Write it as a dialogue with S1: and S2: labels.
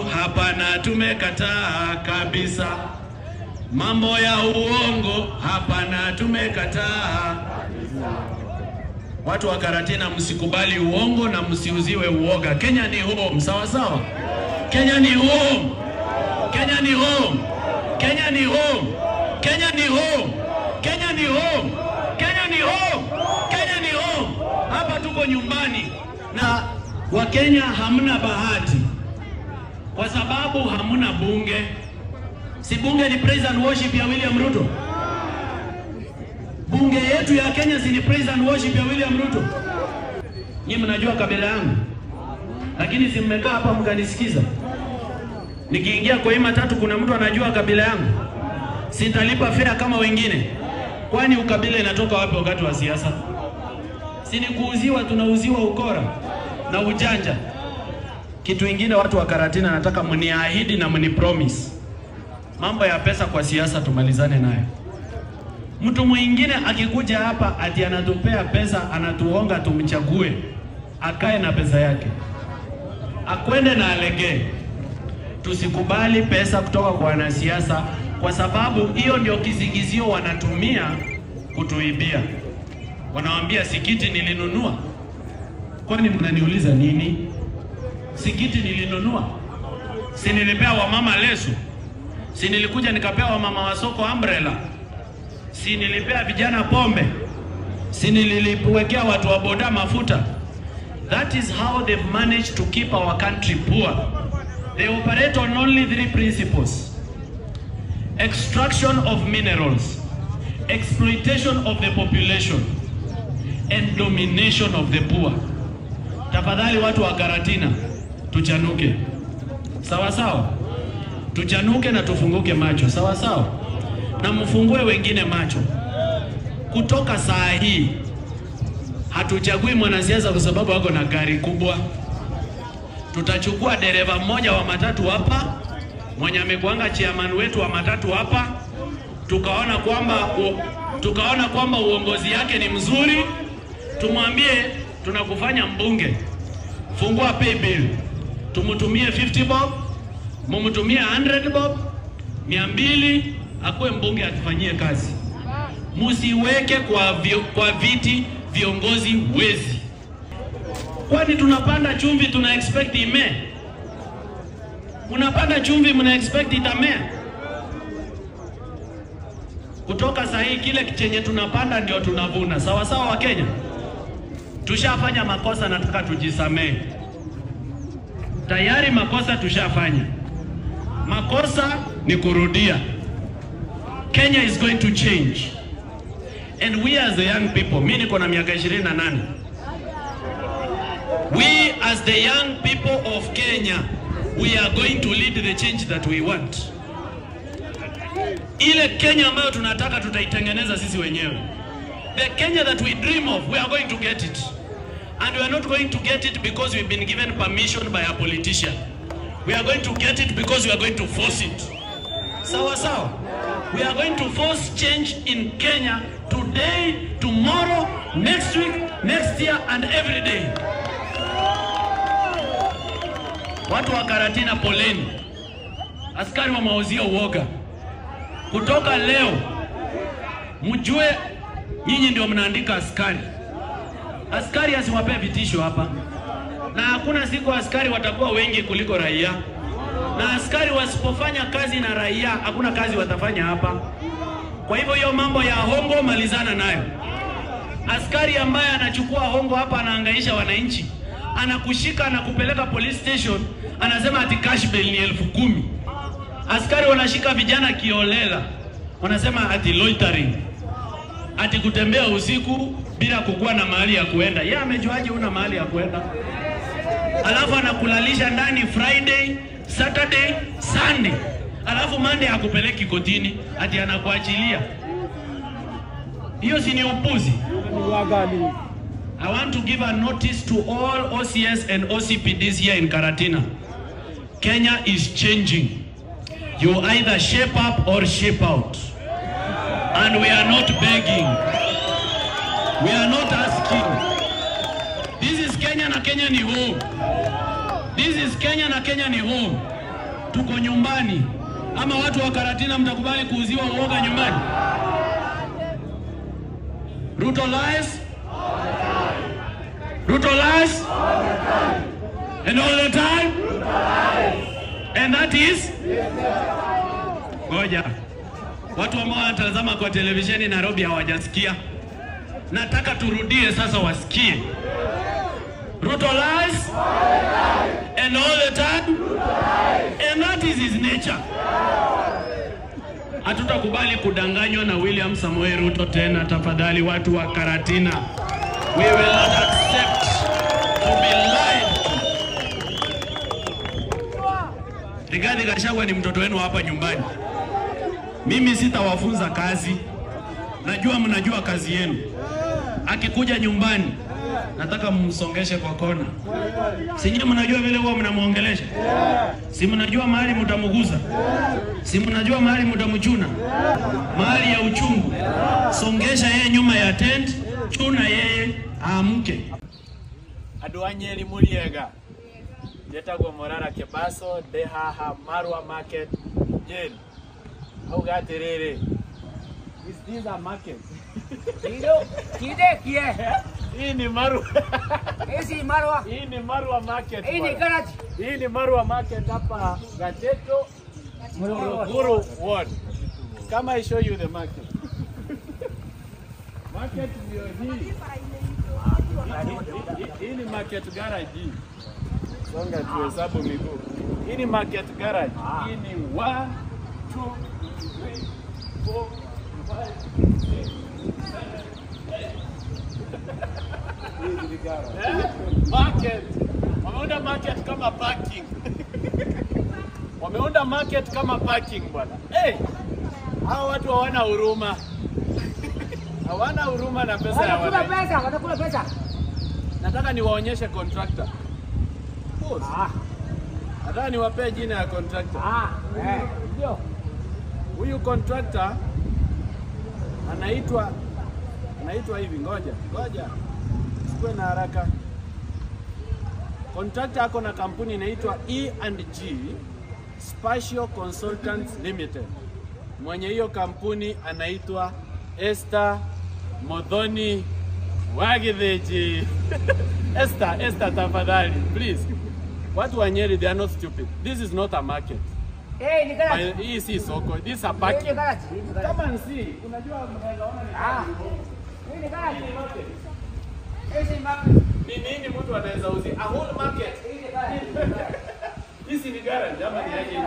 S1: hapana, tumekataa kabisa. Mambo ya uongo hapana, tumekataa. Watu wa Karatina, msikubali uongo na msiuziwe uoga. Kenya ni home, sawa sawa. Kenya ni home, Kenya ni home, Kenya ni home, Kenya ni home, Kenya ni home, Kenya ni home, Kenya ni home. Hapa tuko nyumbani na Wakenya hamna bahati kwa sababu hamuna bunge. Si bunge ni praise and worship ya William Ruto? Bunge yetu ya Kenya si ni praise and worship ya William Ruto? Nyinyi mnajua kabila yangu, lakini si mmekaa hapa mkanisikiza. Nikiingia kwa hii matatu, kuna mtu anajua kabila yangu, sitalipa fare kama wengine. Kwani ukabila inatoka wapi wakati wa siasa? Si ni kuuziwa, tunauziwa ukora na ujanja. Kitu ingine watu wa Karatina, nataka mniahidi na mnipromise mambo ya pesa kwa siasa tumalizane nayo. Mtu mwingine akikuja hapa ati anatupea pesa, anatuonga tumchague, akae na pesa yake, akwende na alegee. Tusikubali pesa kutoka kwa wanasiasa, kwa sababu hiyo ndio kisingizio wanatumia kutuibia. Wanawambia sikiti nilinunua. Kwani mnaniuliza nini? Sikiti nilinunua, si nilipea wamama leso si nilikuja nikapewa wamama wa soko umbrella, si nilipea vijana pombe, si watu wa boda mafuta. That is how they've managed to keep our country poor. They operate on only three principles: extraction of minerals, exploitation of the population, and domination of the poor. Tafadhali watu wa Karatina, tuchanuke, sawa sawa. Tuchanuke na tufunguke macho. Sawa sawa, na mfungue wengine macho. Kutoka saa hii hatuchagui mwanasiasa kwa sababu wako na gari kubwa. Tutachukua dereva mmoja wa matatu hapa mwenye amekuanga chairman wetu wa matatu hapa, tukaona kwamba u, tukaona kwamba uongozi yake ni mzuri, tumwambie tunakufanya mbunge, fungua pay bill, tumtumie 50 bob mumtumie 100 bob mia mbili akuwe mbunge atufanyie kazi. Musiweke kwa, vio, kwa viti viongozi wezi, kwani tunapanda chumvi tuna expect imee. Unapanda chumvi mna expect itamea. Kutoka saa hii kile chenye tunapanda ndio tunavuna. Sawa sawa, wa Kenya, tushafanya makosa, nataka tujisamehe. Tayari makosa tushafanya makosa ni kurudia. Kenya is going to change and we as the young people, mimi niko na miaka 28. We as the young people of Kenya, we are going to lead the change that we want. Ile Kenya ambayo tunataka tutaitengeneza sisi wenyewe. The Kenya that we dream of, we are going to get it. And we are not going to get it because we've been given permission by a politician. We are going to get it because we are going to force it. Sawa sawa. We are going to force change in Kenya today, tomorrow, next week, next year and every day. Watu wa Karatina, poleni. Askari wa mauzia uoga. Kutoka leo mjue nyinyi ndio mnaandika askari. Askari asiwapee vitisho hapa na hakuna siku askari watakuwa wengi kuliko raia, na askari wasipofanya kazi na raia, hakuna kazi watafanya hapa. Kwa hivyo hiyo mambo ya hongo malizana nayo. Askari ambaye anachukua hongo hapa anaangaisha wananchi, anakushika na kupeleka police station, anasema ati cash bail ni elfu kumi. Askari wanashika vijana kiolela, wanasema ati loitering, ati kutembea usiku bila kukuwa na mahali ya kuenda. Yeye amejuaje una mahali ya kuenda? alafu anakulalisha ndani Friday, Saturday, Sunday, alafu Monday akupeleki kotini ati anakuachilia. Hiyo si ni upuzi? I want to give a notice to all OCS and OCPDs here in Karatina. Kenya is changing. You either shape up or shape out. And we are not begging. We are not asking. This is Kenya na Kenya ni home. This is Kenya na Kenya ni home.
S2: tuko nyumbani, ama watu wa Karatina mtakubali kuuziwa uoga nyumbani? Ruto lies. Ruto lies. And all the time. And that is ngoja, watu ambao wanatazama kwa televisheni Nairobi hawajasikia. Nataka turudie sasa, wasikie. Ruto lies and all the time and that is his nature. Hatutakubali kudanganywa na William Samoei Ruto tena, tafadhali watu wa Karatina. We will not accept to be lied. Rigathi Gachagua ni mtoto wenu hapa nyumbani. Mimi sitawafunza kazi, najua mnajua kazi yenu. Akikuja nyumbani, nataka mmsongeshe kwa kona. Si nyinyi mnajua vile huwa mnamwongelesha? Si mnajua mahali mtamuguza? Si mnajua mahali mtamchuna? Mahali ya uchungu. Songesha yeye nyuma ya tent, chuna yeye aamke.
S1: andå muliega jetagwo morara kebaso ndehaha morara market nyeri haha marwa market nyeri auga atä rä rä
S3: Kido, kidekie.
S1: hii ni marwa
S3: Hizi marwa.
S1: hii ni marwa market
S3: Hii ni garage.
S1: hii ni marwa market hapa gateto Morogoro ward kama I show you the market market ndio hii Hii- ni market garage hii songa tuhesabu miguu hii ni market garage hii ni 1 2 3 4 Eh? Market. Wameunda market kama parking. Wameunda market kama parking bwana. Hey! hao watu hawana huruma. Hawana huruma na pesa ya
S3: Watakula pesa, watakula pesa.
S1: nataka niwaonyeshe contractor.
S3: Ah,
S1: nataka niwapee jina ya contractor.
S3: Ah, eh, ndio.
S1: huyu contractor anaitwa anaitwa hivi, ngoja ngoja, sikuwe na haraka. Kontrakta ako na kampuni inaitwa E&G Spatial Consultants Limited. Mwenye hiyo kampuni anaitwa Esther Modhoni Wagitheji. Esther, Esther tafadhali, please. Watu wa Nyeri, they are not stupid. This is not a market.
S3: Eh, ni garage.
S1: Hii si soko, this is a parking.
S3: Hii.
S1: Come and see. Unajua mnaweza ona ni
S3: Ah. Hii ni. Hizi
S1: nini mtu anaweza uzi? A whole market.
S3: Hii ni garage.
S1: Hizi ni garage ama ni aje